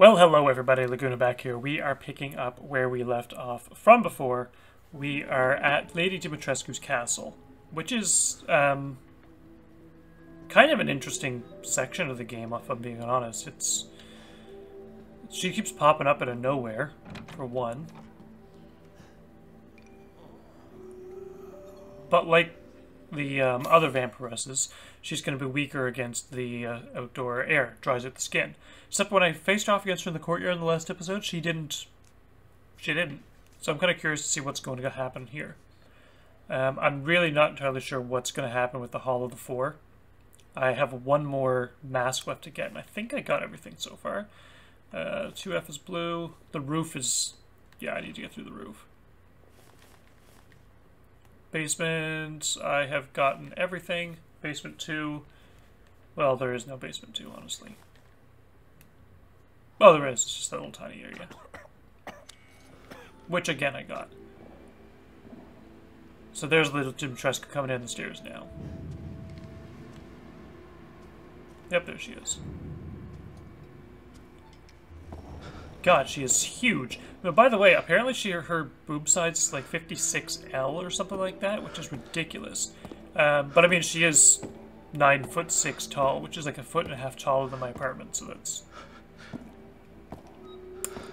Well, hello everybody, Laguna back here. We are picking up where we left off from before. We are at Lady Dimitrescu's castle, which is um, kind of an interesting section of the game, if I'm being honest. It's She keeps popping up out of nowhere, for one. But like the um, other vampiresses, she's going to be weaker against the uh, outdoor air, dries out the skin. Except when I faced off against her in the courtyard in the last episode, she didn't. She didn't. So I'm kind of curious to see what's going to happen here. Um, I'm really not entirely sure what's going to happen with the Hall of the Four. I have one more mask left to get, and I think I got everything so far. Uh, 2F is blue. The roof is... Yeah, I need to get through the roof. Basement, I have gotten everything. Basement 2, well, there is no basement 2, honestly. Well, there is, it's just a little tiny area. Which, again, I got. So there's little Dimitrescu coming down the stairs now. Yep, there she is. God, she is huge. But by the way, apparently she her boob size is like 56L or something like that, which is ridiculous. Um, but I mean, she is nine foot six tall, which is like a foot and a half taller than my apartment, so that's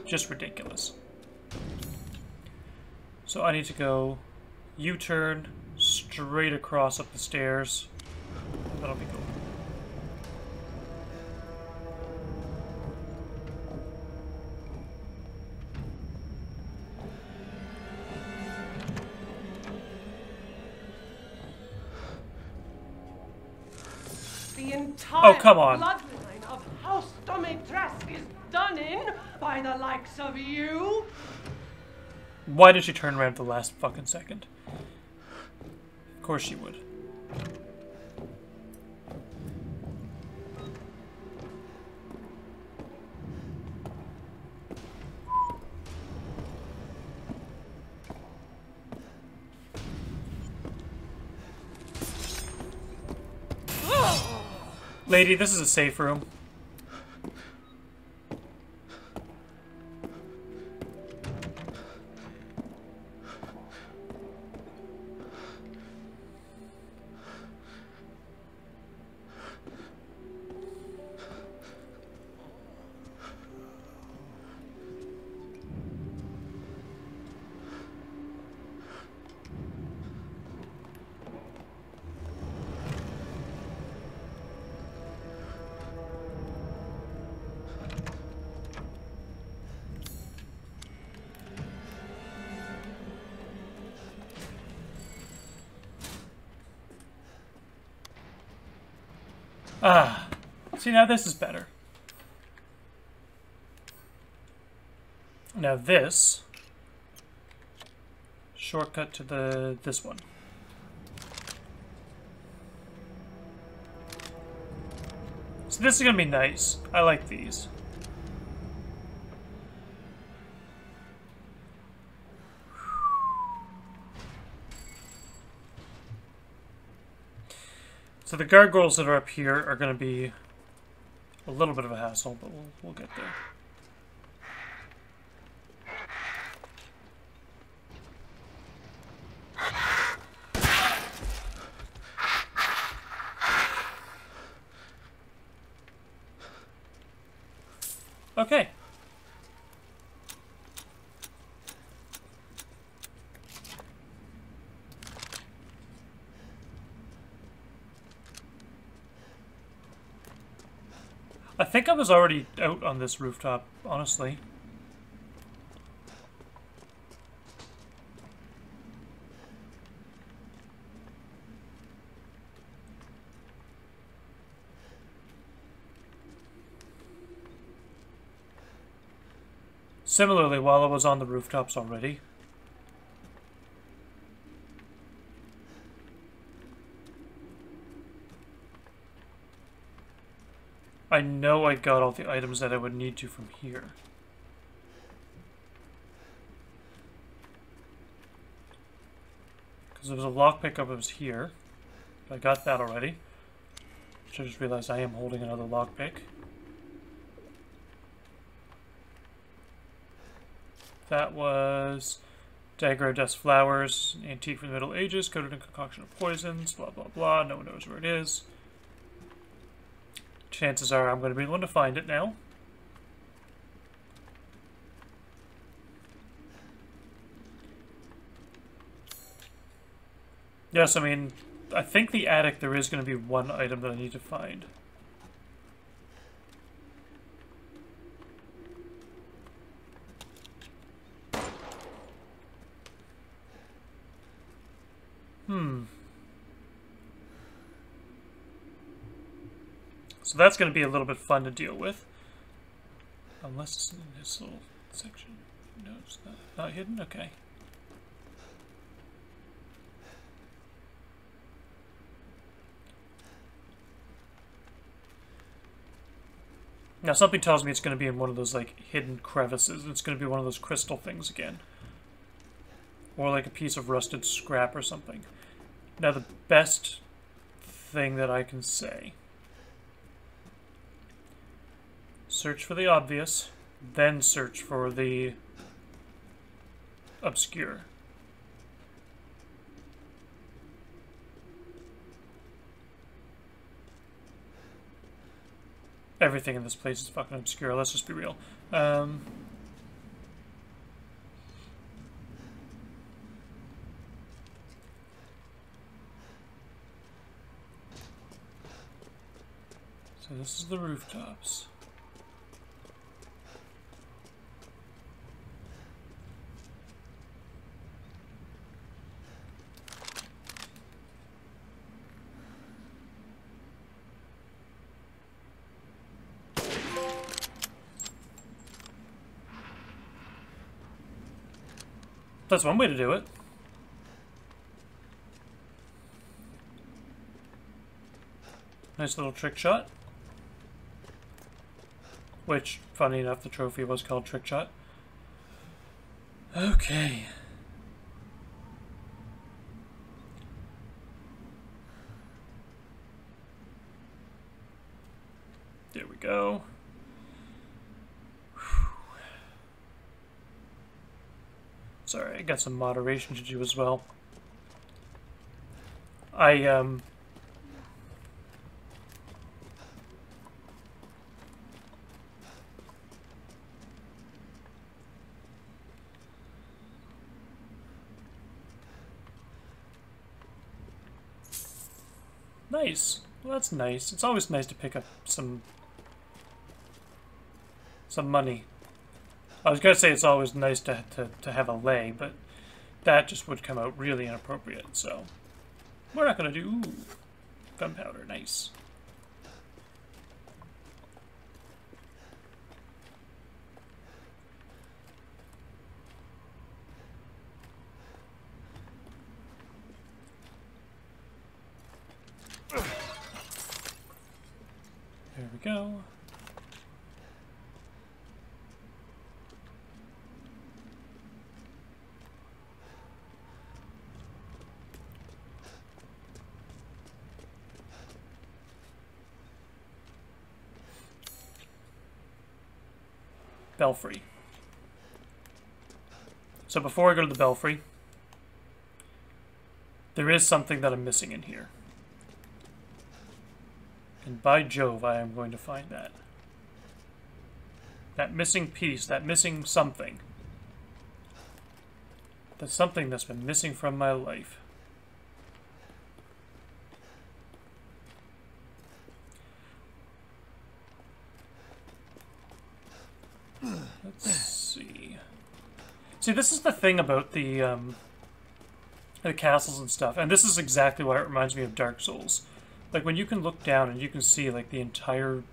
just ridiculous. So I need to go U-turn straight across up the stairs. That'll be cool. Oh, come on. bloodline of House is done in by the likes of you. Why did she turn around at the last fucking second? Of course she would. Lady, this is a safe room. Now this is better. Now this... Shortcut to the this one. So this is gonna be nice. I like these. So the gargoyles that are up here are going to be a little bit of a hassle, but we'll, we'll get there. Okay. I think I was already out on this rooftop, honestly. Similarly, while I was on the rooftops already, know I got all the items that I would need to from here. Because there was a lockpick up, it was here. I got that already. Which I just realized I am holding another lockpick. That was Dagger of Death's Flowers, antique from the Middle Ages, coated in concoction of poisons, blah blah blah. No one knows where it is. Chances are I'm going to be able to find it now. Yes, I mean, I think the attic there is going to be one item that I need to find. So that's going to be a little bit fun to deal with. Unless it's in this little section. No, it's not, not hidden? Okay. Now something tells me it's going to be in one of those like hidden crevices. It's going to be one of those crystal things again. Or like a piece of rusted scrap or something. Now the best thing that I can say. Search for the obvious, then search for the obscure. Everything in this place is fucking obscure, let's just be real. Um, so this is the rooftops. That's one way to do it. Nice little trick shot. Which, funny enough, the trophy was called Trick Shot. Okay. There we go. Sorry, I got some moderation to do as well. I, um... Nice. Well, that's nice. It's always nice to pick up some... some money. I was going to say it's always nice to, to, to have a lay, but that just would come out really inappropriate, so we're not going to do... Ooh, gunpowder, nice. There we go. Belfry. So before I go to the Belfry, there is something that I'm missing in here. And by Jove, I am going to find that. That missing piece, that missing something. That's something that's been missing from my life. Let's see. See, this is the thing about the um, the castles and stuff, and this is exactly why it reminds me of Dark Souls. Like when you can look down and you can see like the entire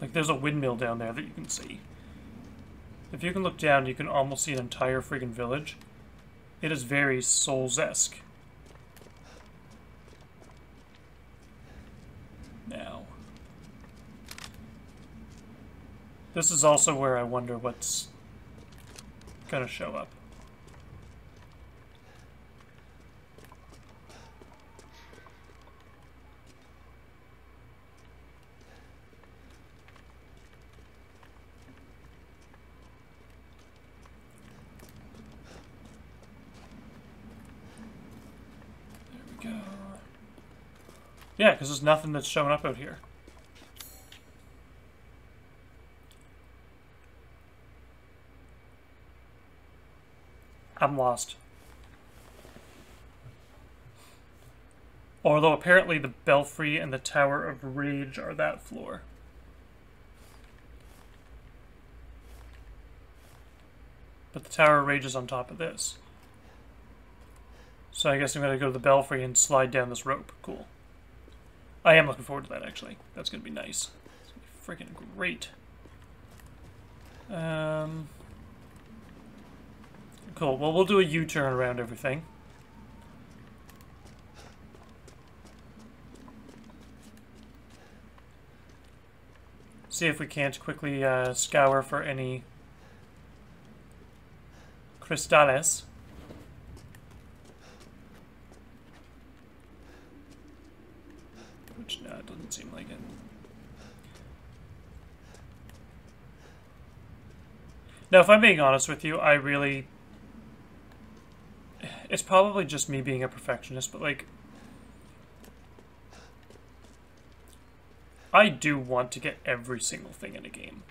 like there's a windmill down there that you can see. If you can look down, you can almost see an entire friggin' village. It is very Souls-esque. This is also where I wonder what's gonna show up. There we go. Yeah, because there's nothing that's showing up out here. I'm lost. Although apparently the Belfry and the Tower of Rage are that floor. But the Tower of Rage is on top of this. So I guess I'm going to go to the Belfry and slide down this rope. Cool. I am looking forward to that, actually. That's going to be nice. It's going to be freaking great. Um, cool. Well, we'll do a U-turn around everything. See if we can't quickly uh, scour for any crystales. Which, no, it doesn't seem like it. Now, if I'm being honest with you, I really... It's probably just me being a perfectionist, but, like... I do want to get every single thing in a game.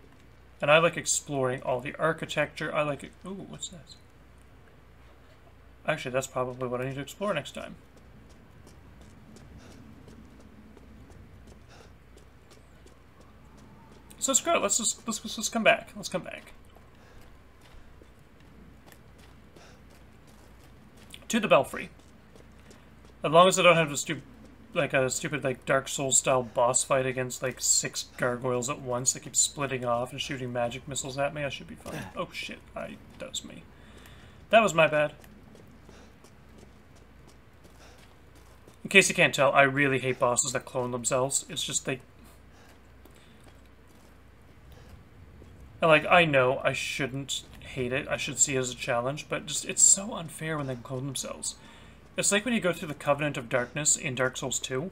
And I like exploring all the architecture. I like it. Ooh, what's this? Actually, that's probably what I need to explore next time. So screw it. Let's just let's, let's just come back. Let's come back to the belfry. As long as I don't have to stupid like a stupid like Dark Souls style boss fight against like six gargoyles at once that keep splitting off and shooting magic missiles at me, I should be fine. Oh shit, I that was me. That was my bad. In case you can't tell, I really hate bosses that clone themselves. It's just they And like I know I shouldn't hate it. I should see it as a challenge, but just it's so unfair when they clone themselves. It's like when you go through the Covenant of Darkness in Dark Souls 2.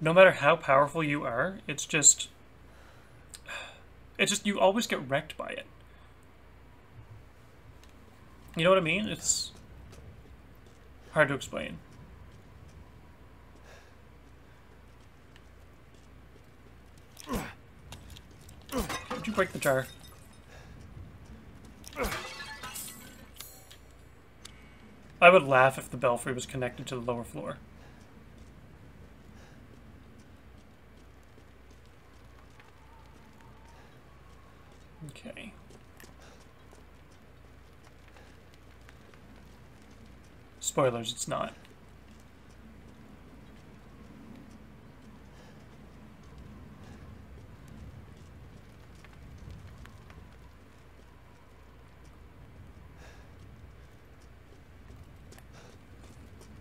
No matter how powerful you are, it's just... It's just, you always get wrecked by it. You know what I mean? It's hard to explain. Did you break the jar? I would laugh if the belfry was connected to the lower floor. Okay. Spoilers, it's not.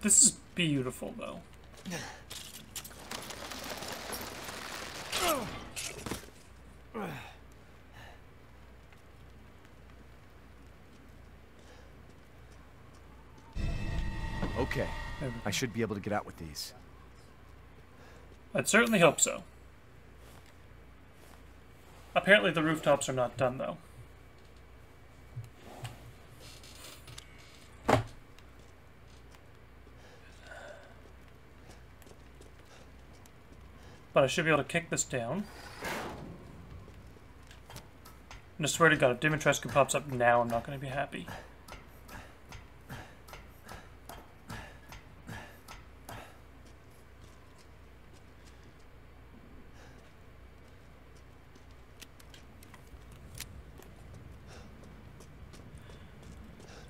This is beautiful, though. Okay, I should be able to get out with these. I'd certainly hope so. Apparently the rooftops are not done, though. But I should be able to kick this down. And I swear to god, if Dimitrescu pops up now, I'm not going to be happy.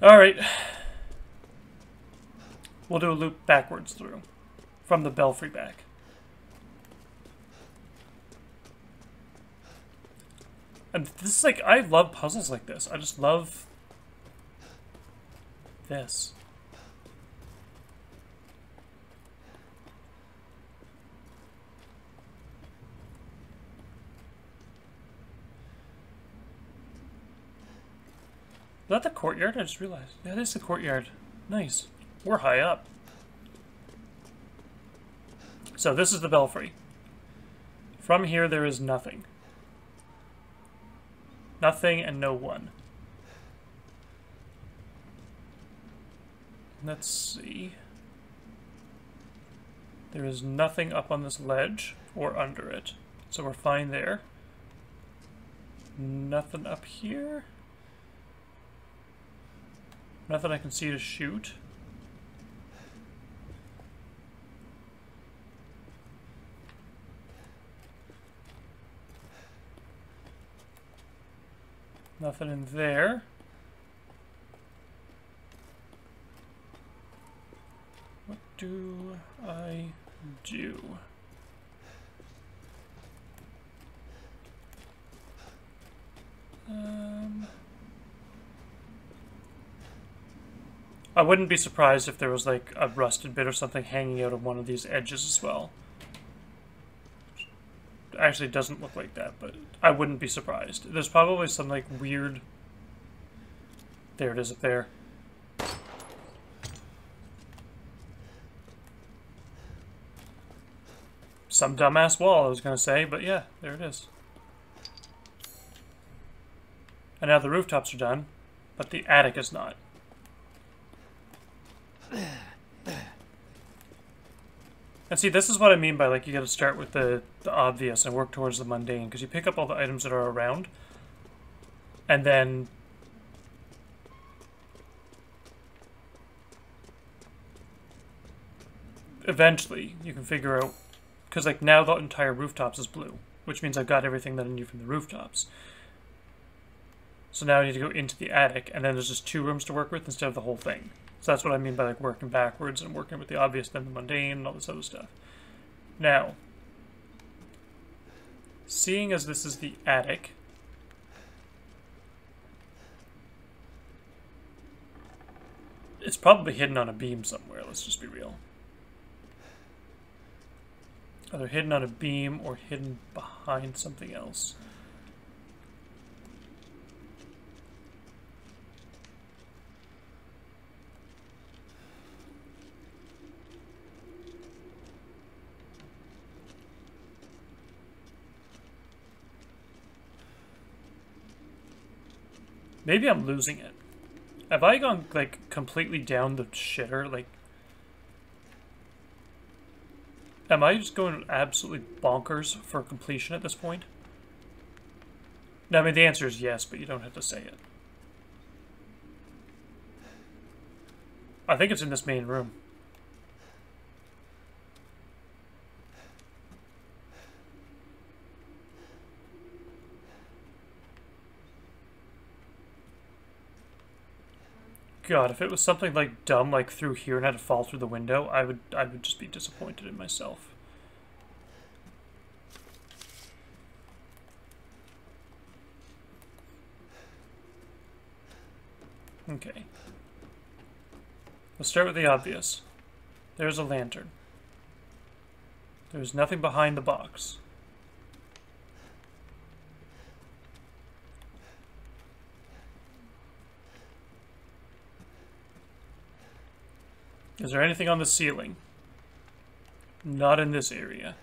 Alright. We'll do a loop backwards through. From the belfry back. And this is like, I love puzzles like this. I just love this. Is that the courtyard? I just realized. Yeah, that is the courtyard. Nice. We're high up. So this is the belfry. From here there is nothing. Nothing and no one. Let's see. There is nothing up on this ledge or under it. So we're fine there. Nothing up here. Nothing I can see to shoot. Nothing in there. What do I do? Um, I wouldn't be surprised if there was like a rusted bit or something hanging out of one of these edges as well. Actually, doesn't look like that, but I wouldn't be surprised. There's probably some like weird. There it is up there. Some dumbass wall, I was gonna say, but yeah, there it is. And now the rooftops are done, but the attic is not. And see, this is what I mean by, like, you gotta start with the, the obvious and work towards the mundane, because you pick up all the items that are around, and then... Eventually, you can figure out... Because, like, now the entire rooftops is blue, which means I've got everything that I need from the rooftops. So now I need to go into the attic, and then there's just two rooms to work with instead of the whole thing. So that's what I mean by like working backwards and working with the obvious, then the mundane, and all this other stuff. Now, seeing as this is the attic, it's probably hidden on a beam somewhere, let's just be real. Either hidden on a beam or hidden behind something else. Maybe I'm losing it. Have I gone, like, completely down the shitter? Like, am I just going absolutely bonkers for completion at this point? No, I mean, the answer is yes, but you don't have to say it. I think it's in this main room. God, if it was something like dumb, like through here and had to fall through the window, I would, I would just be disappointed in myself. Okay. Let's start with the obvious. There's a lantern. There's nothing behind the box. Is there anything on the ceiling? Not in this area.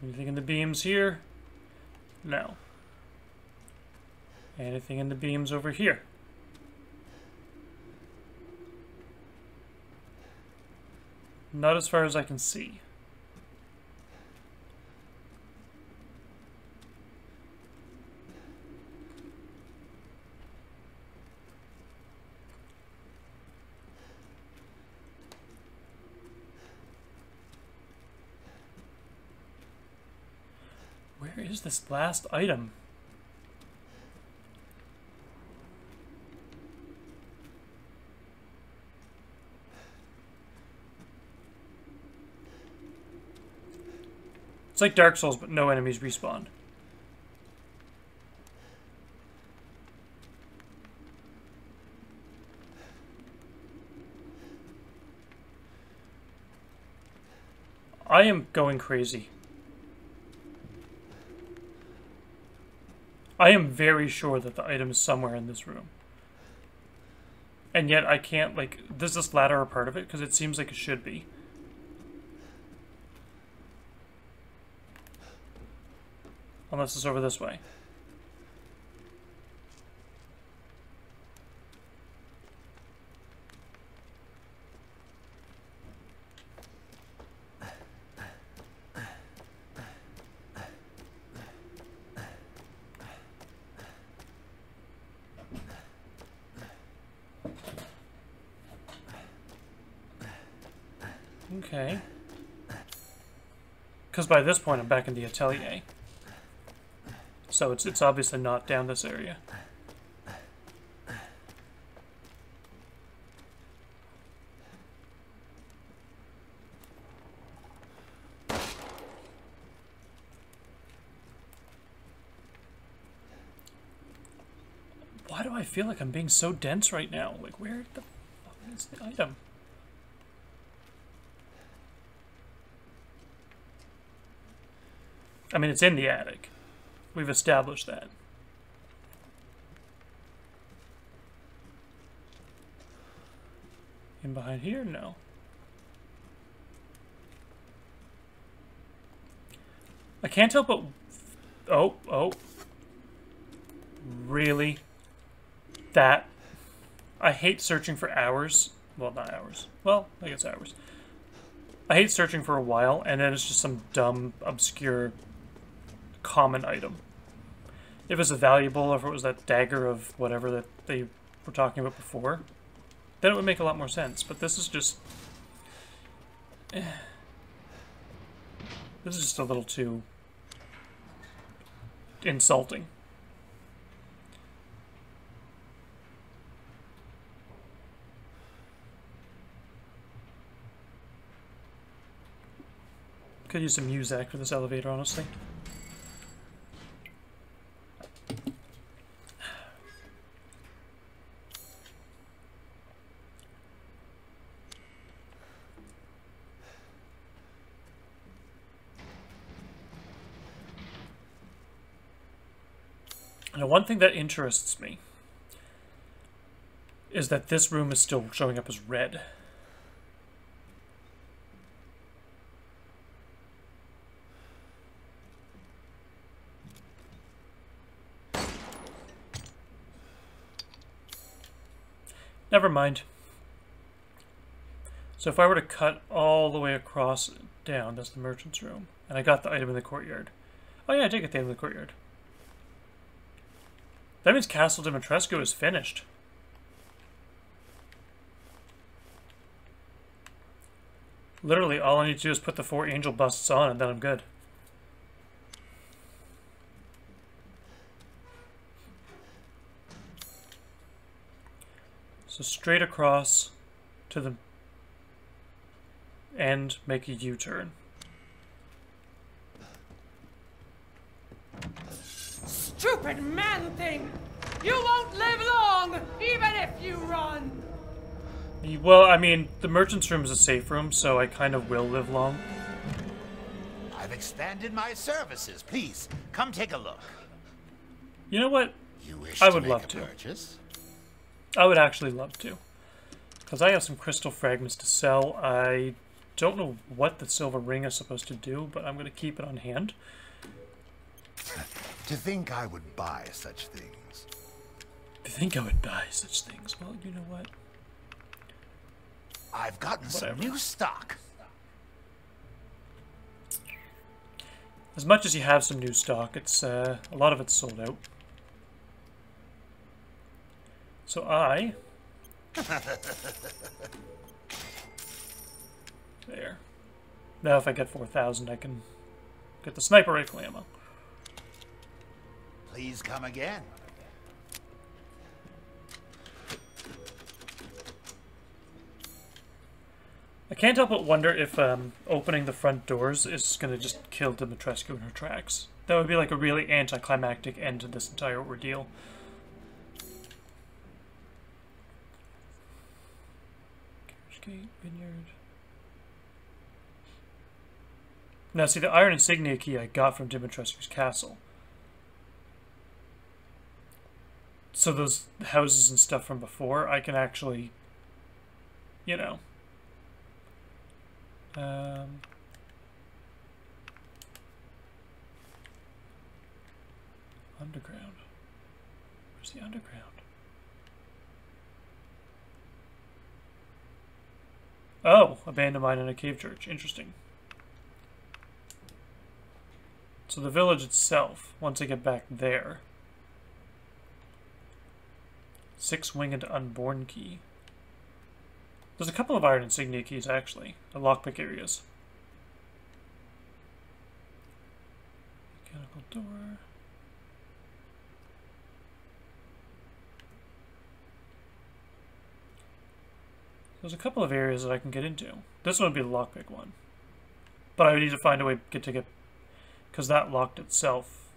Anything in the beams here? No. Anything in the beams over here? Not as far as I can see. Where is this last item? It's like Dark Souls, but no enemies respawn. I am going crazy. I am very sure that the item is somewhere in this room. And yet I can't, like, does this ladder a part of it? Because it seems like it should be. Unless it's over this way. Okay. Because by this point I'm back in the atelier. So it's, it's obviously not down this area. Why do I feel like I'm being so dense right now? Like, where the fuck is the item? I mean, it's in the attic. We've established that. In behind here? No. I can't help but... Oh, oh. Really? That? I hate searching for hours. Well, not hours. Well, I guess hours. I hate searching for a while, and then it's just some dumb, obscure, common item. If it's a valuable, or if it was that dagger of whatever that they were talking about before, then it would make a lot more sense. But this is just... Eh. This is just a little too... insulting. Could use some music for this elevator, honestly. Now, one thing that interests me is that this room is still showing up as red. Never mind. So if I were to cut all the way across down, that's the merchant's room. And I got the item in the courtyard. Oh yeah, I did get the item in the courtyard. That means Castle Dimitrescu is finished. Literally, all I need to do is put the four angel busts on and then I'm good. So straight across to the end, make a U-turn. Stupid man thing! You won't live long, even if you run! Well, I mean, the merchant's room is a safe room, so I kind of will live long. I've expanded my services. Please, come take a look. You know what? You wish I would make love to. purchase? I would actually love to. Because I have some crystal fragments to sell. I don't know what the silver ring is supposed to do, but I'm going to keep it on hand. To think I would buy such things. To think I would buy such things. Well, you know what? I've gotten some new stock. As much as you have some new stock, it's uh, a lot of it's sold out. So I... there. Now if I get 4,000, I can get the sniper rifle ammo. Please come again. I can't help but wonder if um, opening the front doors is going to just kill Dimitrescu in her tracks. That would be like a really anticlimactic end to this entire ordeal. Vineyard. Now, see, the iron insignia key I got from Dimitrescu's castle. So those houses and stuff from before, I can actually, you know, um, underground. Where's the underground? Oh, abandoned mine in a cave church. Interesting. So the village itself, once I get back there. Six winged unborn key. There's a couple of iron insignia keys, actually. The lockpick areas. Mechanical door. There's a couple of areas that I can get into. This one would be the lockpick one. But I would need to find a way to get to get... Because that locked itself.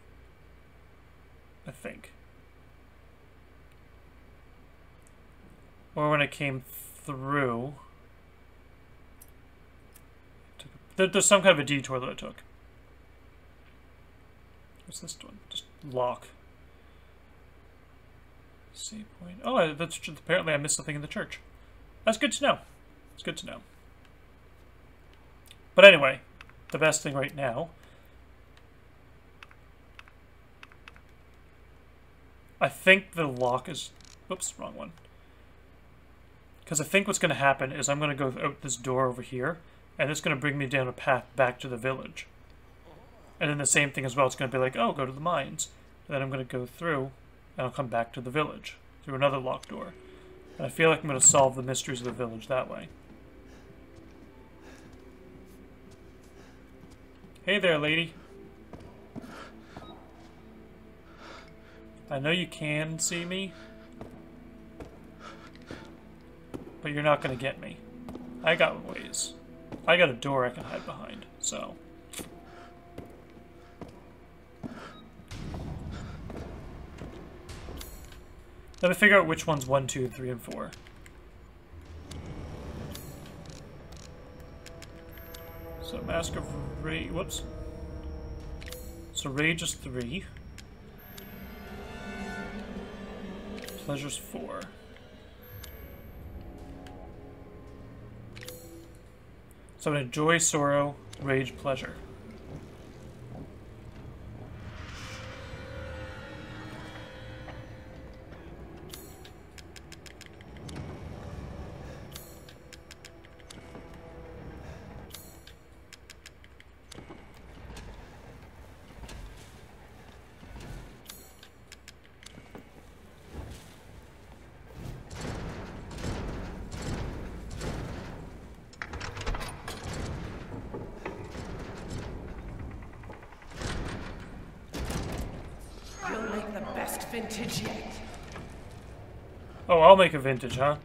I think. Or when it came through... There's some kind of a detour that I took. What's this one? Just lock. Save point. Oh, that's apparently I missed something in the church. That's good to know. It's good to know. But anyway, the best thing right now. I think the lock is... Oops, wrong one. Because I think what's going to happen is I'm going to go out this door over here, and it's going to bring me down a path back to the village. And then the same thing as well, it's going to be like, oh, go to the mines. And then I'm going to go through, and I'll come back to the village through another locked door. And I feel like I'm going to solve the mysteries of the village that way. Hey there, lady. I know you can see me, but you're not going to get me. I got ways. I got a door I can hide behind, so... Let me figure out which one's 1, 2, 3, and 4. So Mask of Rage, whoops. So Rage is 3. Pleasure's 4. So I'm going to Joy, Sorrow, Rage, Pleasure. Vintage yet. Oh, I'll make a vintage, huh?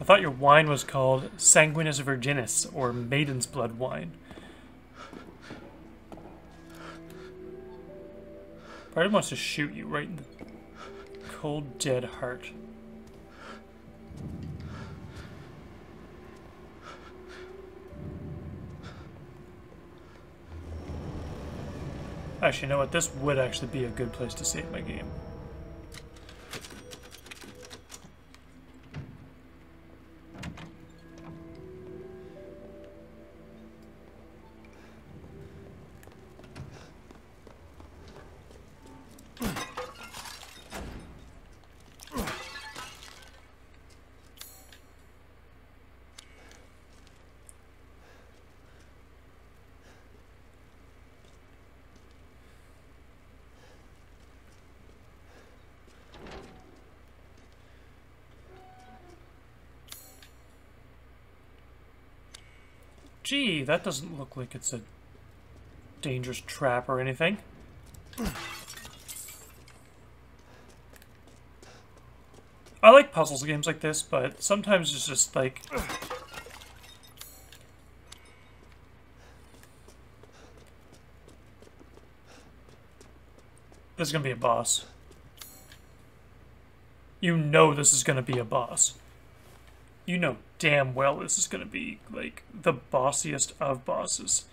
I thought your wine was called Sanguinus Virginis, or Maiden's Blood Wine. Of wants to shoot you right in the cold, dead heart. You know what? This would actually be a good place to save my game. Gee, that doesn't look like it's a dangerous trap or anything. I like puzzles games like this, but sometimes it's just like... This is gonna be a boss. You know this is gonna be a boss. You know damn well this is gonna be, like, the bossiest of bosses.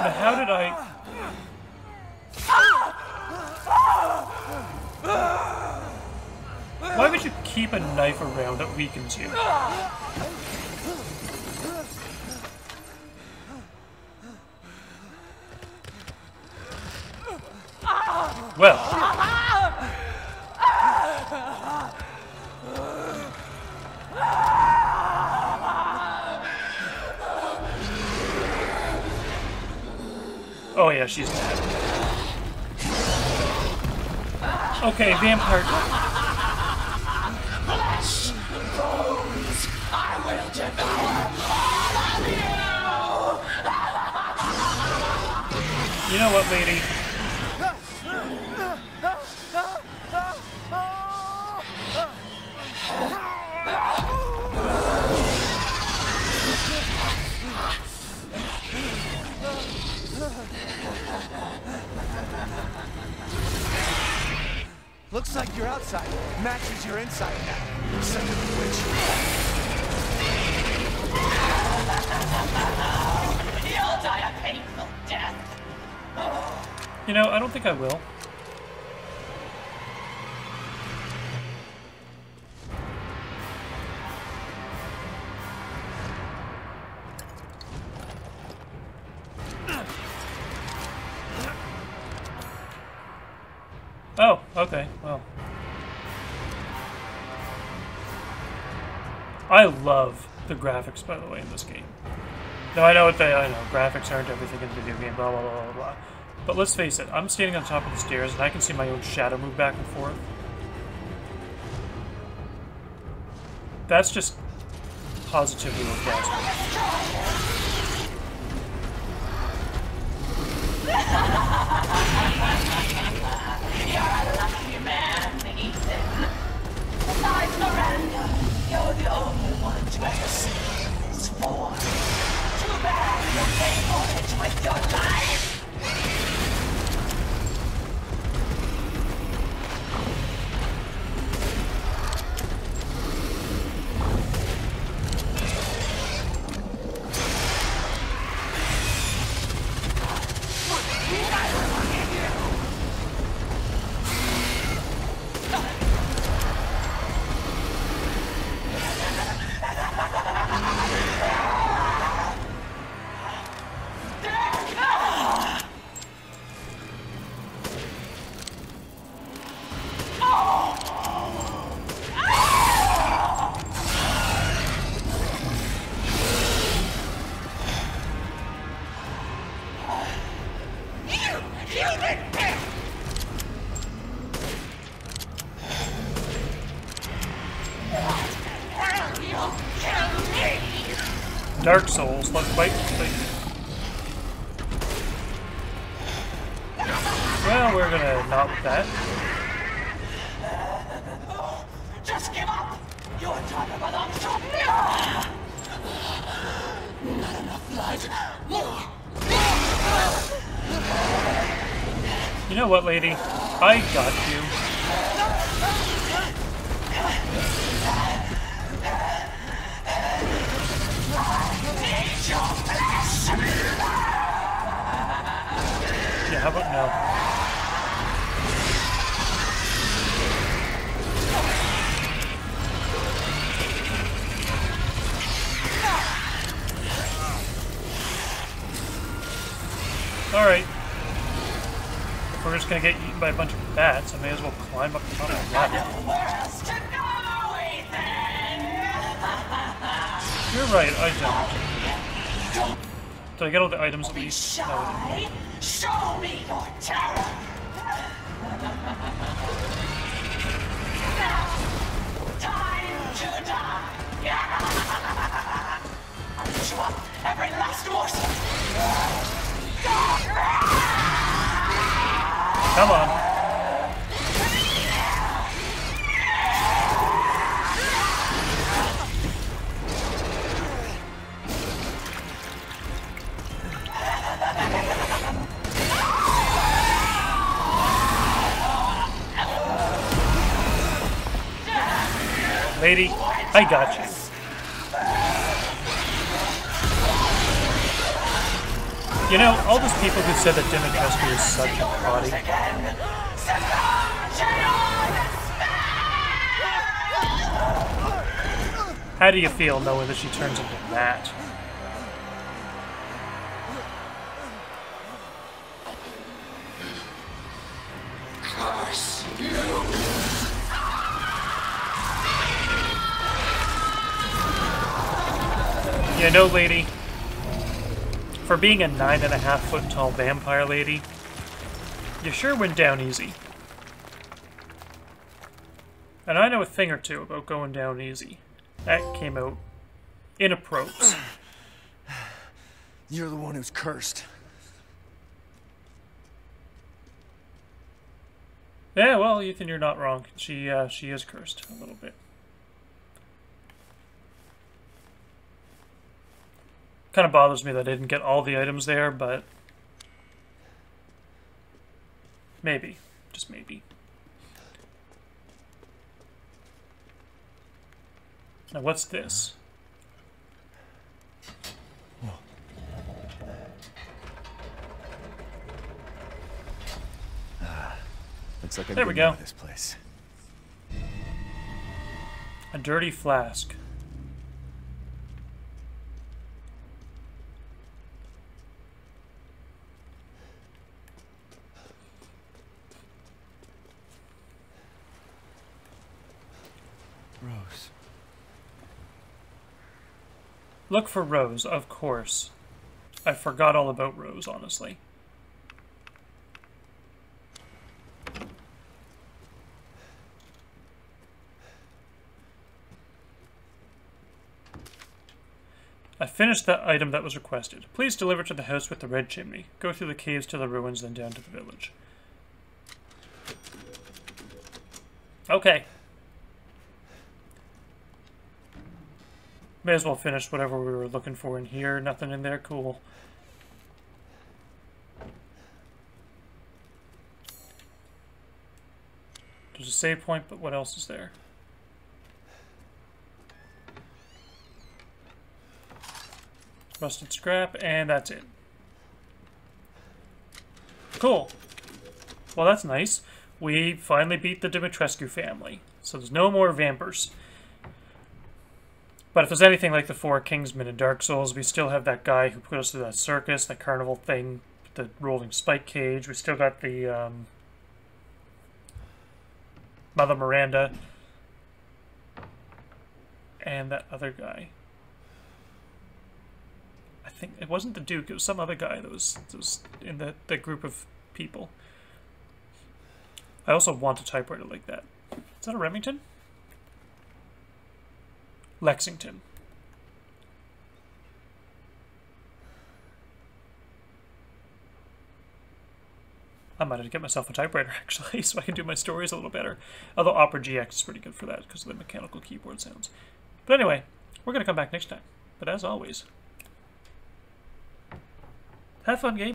But how did I... Why would you keep a knife around that weakens you? Well... Oh yeah, she's dead. Okay, vampire. You know what, lady? Looks like your outside matches your inside now. Son of a witch. You'll die a painful death. You know, I don't think I will. The graphics, by the way, in this game. No, I know what they. I know graphics aren't everything in the video game. Blah blah blah blah blah. But let's face it. I'm standing on top of the stairs, and I can see my own shadow move back and forth. That's just positively Miranda, you're the only one to with your life. Dark Souls, a bunch of bats, I may as well climb up the top of the. You're right, I don't. Did I get all the items at least? No, I. Show me your terror. Time to die. I'll eat you up, every last morsel. Come on. Lady, I got you. You know, all those people who said that Dimitrescu is such a body. How do you feel knowing that she turns into that? You know, lady, for being a nine and a half foot tall vampire lady, you sure went down easy. And I know a thing or two about going down easy. That came out in a prose. You're the one who's cursed. Yeah, well, Ethan, you're not wrong. She, uh, she is cursed a little bit. Kind of bothers me that I didn't get all the items there, but maybe, just maybe. Now, what's this? Ah, looks like I There we go. This place. A dirty flask. Rose. Look for Rose, of course. I forgot all about Rose, honestly. I finished that item that was requested. Please deliver to the house with the red chimney. Go through the caves to the ruins, then down to the village. Okay. May as well finish whatever we were looking for in here. Nothing in there. Cool. There's a save point, but what else is there? Rusted scrap, and that's it. Cool. Well, that's nice. We finally beat the Dimitrescu family. So there's no more vampires. But if there's anything like the Four Kingsmen in Dark Souls, we still have that guy who put us through that circus, that carnival thing, the rolling spike cage. We still got the um, Mother Miranda, and that other guy. I think it wasn't the Duke; it was some other guy that was, that was in that that group of people. I also want a typewriter like that. Is that a Remington? Lexington. I might have to get myself a typewriter actually, so I can do my stories a little better. Although Opera GX is pretty good for that because of the mechanical keyboard sounds. But anyway, we're going to come back next time. But as always, have fun gaming.